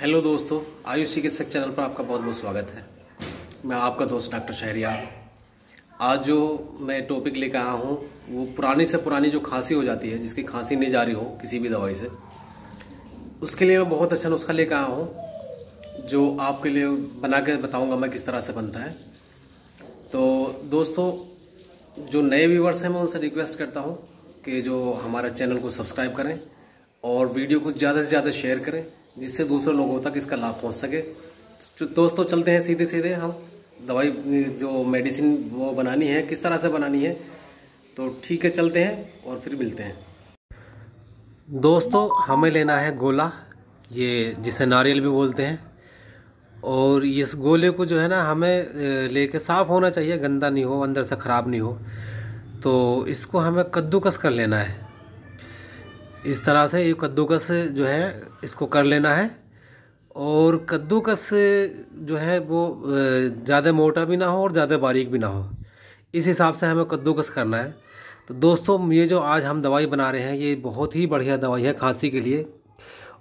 Hello दोस्तों, आयुष चिकित्सक channel पर आपका बहुत बहुत स्वागत है। मैं आपका दोस्त डॉक्टर शहरियार। आज जो मैं टॉपिक लेकर आया हूँ, वो पुरानी से पुरानी जो खांसी हो जाती है, जिसकी खांसी नहीं जा रही हो किसी भी दवाई से, उसके लिए मैं बहुत अच्छा नुस्खा लेकर आया हूँ, जो आपके लिए बना के बताऊँगा मैं किस तरह से बनता है। तो दोस्तों, जो नए व्यूवर्स हैं, मैं उनसे रिक्वेस्ट करता हूँ कि जो हमारे चैनल को सब्सक्राइब करें और वीडियो को ज़्यादा से ज़्यादा शेयर करें। जिससे दूसरे लोगों तक इसका लाभ पहुँच सके। तो दोस्तों, चलते हैं सीधे सीधे हम। दवाई, जो मेडिसिन वो बनानी है, किस तरह से बनानी है तो ठीक है, चलते हैं और फिर मिलते हैं। दोस्तों, हमें लेना है गोला। ये जिसे नारियल भी बोलते हैं। और इस गोले को जो है ना, हमें लेके साफ़ होना चाहिए, गंदा नहीं हो, अंदर से ख़राब नहीं हो। तो इसको हमें कद्दूकस कर लेना है। इस तरह से ये कद्दूकस जो है, इसको कर लेना है। और कद्दूकस जो है, वो ज़्यादा मोटा भी ना हो और ज़्यादा बारीक भी ना हो। इस हिसाब से हमें कद्दूकस करना है। तो दोस्तों, ये जो आज हम दवाई बना रहे हैं, ये बहुत ही बढ़िया दवाई है खांसी के लिए।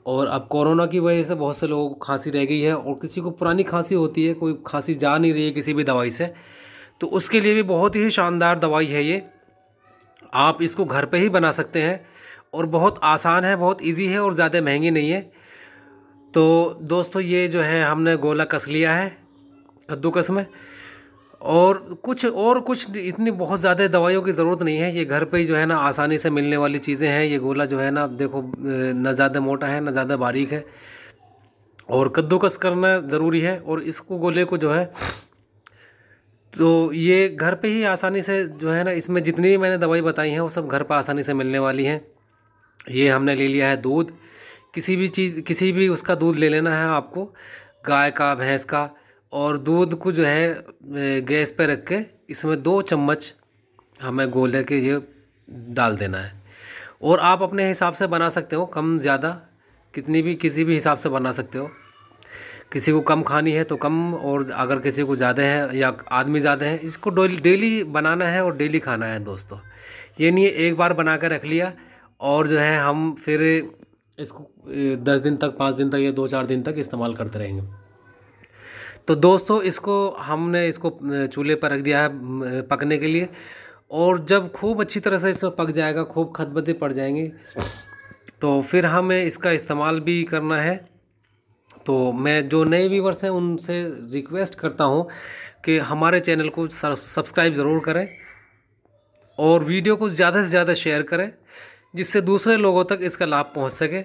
और अब कोरोना की वजह से बहुत से लोगों को खांसी रह गई है और किसी को पुरानी खांसी होती है, कोई खांसी जा नहीं रही है किसी भी दवाई से। तो उसके लिए भी बहुत ही शानदार दवाई है ये। आप इसको घर पे ही बना सकते हैं। और बहुत आसान है, बहुत इजी है और ज़्यादा महँगी नहीं है। तो दोस्तों, ये जो है, हमने गोला कस लिया है कद्दूकस में। और कुछ और कुछ इतनी बहुत ज़्यादा दवाइयों की ज़रूरत नहीं है। ये घर पे ही जो है ना, आसानी से मिलने वाली चीज़ें हैं। ये गोला जो है ना, देखो, न ज़्यादा मोटा है, न ज़्यादा बारीक है। और कद्दूकस करना ज़रूरी है। और इसको गोले को जो है तो ये घर पे ही आसानी से जो है ना, इसमें जितनी भी मैंने दवाई बताई हैं, वो सब घर पर आसानी से मिलने वाली हैं। ये हमने ले लिया है दूध। किसी भी चीज़, किसी भी उसका दूध ले लेना है आपको, गाय का, भैंस का, और दूध को जो है गैस पे रख के इसमें दो चम्मच हमें गोले के ये डाल देना है। और आप अपने हिसाब से बना सकते हो, कम, ज़्यादा, कितनी भी, किसी भी हिसाब से बना सकते हो। किसी को कम खानी है तो कम, और अगर किसी को ज़्यादा है या आदमी ज़्यादा है, इसको डेली बनाना है और डेली खाना है दोस्तों। ये नहीं एक बार बना कर रख लिया और जो है हम फिर इसको दस दिन तक, पाँच दिन तक या दो चार दिन तक इस्तेमाल करते रहेंगे। तो दोस्तों, इसको हमने इसको चूल्हे पर रख दिया है पकने के लिए। और जब खूब अच्छी तरह से इसमें पक जाएगा, खूब खतबते पड़ जाएँगी तो फिर हमें इसका इस्तेमाल भी करना है। तो मैं जो नए व्यूवर्स हैं, उनसे रिक्वेस्ट करता हूँ कि हमारे चैनल को सब्सक्राइब ज़रूर करें और वीडियो को ज़्यादा से ज़्यादा शेयर करें, जिससे दूसरे लोगों तक इसका लाभ पहुँच सके।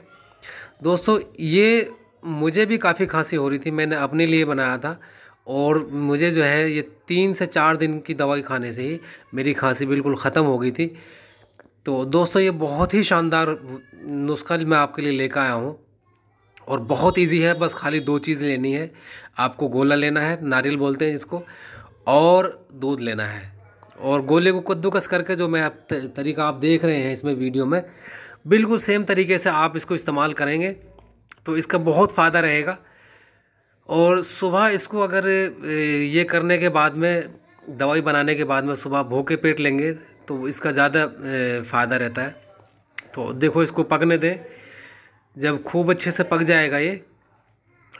दोस्तों, ये मुझे भी काफ़ी खांसी हो रही थी, मैंने अपने लिए बनाया था और मुझे जो है, ये तीन से चार दिन की दवाई खाने से ही मेरी खांसी बिल्कुल ख़त्म हो गई थी। तो दोस्तों, ये बहुत ही शानदार नुस्खा मैं आपके लिए लेकर आया हूँ। और बहुत इजी है, बस खाली दो चीज़ लेनी है। आपको गोला लेना है, नारियल बोलते हैं जिसको और दूध लेना है। और गोले को कद्दूकस करके जो मैं आप तरीका आप देख रहे हैं इसमें वीडियो में, बिल्कुल सेम तरीके से आप इसको इस्तेमाल करेंगे तो इसका बहुत फ़ायदा रहेगा। और सुबह इसको अगर ये करने के बाद में, दवाई बनाने के बाद में सुबह भूखे पेट लेंगे तो इसका ज़्यादा फ़ायदा रहता है। तो देखो इसको पकने दें। जब खूब अच्छे से पक जाएगा ये,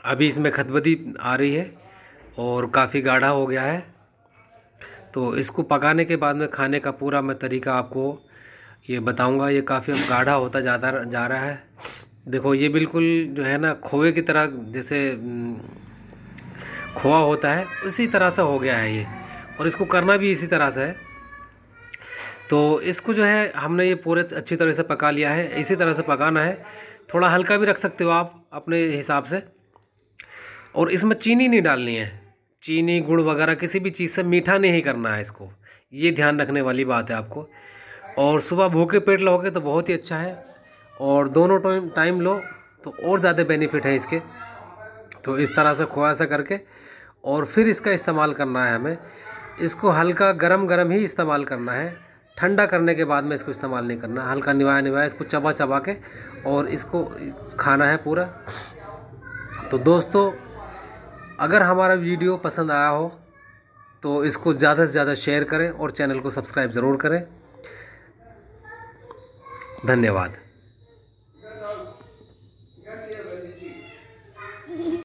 अभी इसमें खतबदी आ रही है और काफ़ी गाढ़ा हो गया है। तो इसको पकाने के बाद में खाने का पूरा मैं तरीका आपको ये बताऊँगा। ये काफ़ी अब गाढ़ा होता जाता जा रहा है। देखो, ये बिल्कुल जो है ना, खोए की तरह जैसे, खोआ होता है, उसी तरह से हो गया है ये। और इसको करना भी इसी तरह से है। तो इसको जो है, हमने ये पूरे अच्छी तरह से पका लिया है। इसी तरह से पकाना है। थोड़ा हल्का भी रख सकते हो आप अपने हिसाब से। और इसमें चीनी नहीं डालनी है। चीनी, गुड़ वगैरह किसी भी चीज़ से मीठा नहीं करना है इसको। ये ध्यान रखने वाली बात है आपको। और सुबह भूखे पेट लोगे तो बहुत ही अच्छा है। और दोनों टाइम टाइम लो तो और ज़्यादा बेनिफिट है इसके। तो इस तरह से खोआ सा करके और फिर इसका इस्तेमाल करना है हमें। इसको हल्का गरम गरम ही इस्तेमाल करना है। ठंडा करने के बाद में इसको इस्तेमाल नहीं करना। हल्का निभाया निभाया, इसको चबा चबा के और इसको खाना है पूरा। तो दोस्तों, अगर हमारा वीडियो पसंद आया हो तो इसको ज़्यादा से ज़्यादा शेयर करें और चैनल को सब्सक्राइब ज़रूर करें। धन्यवाद।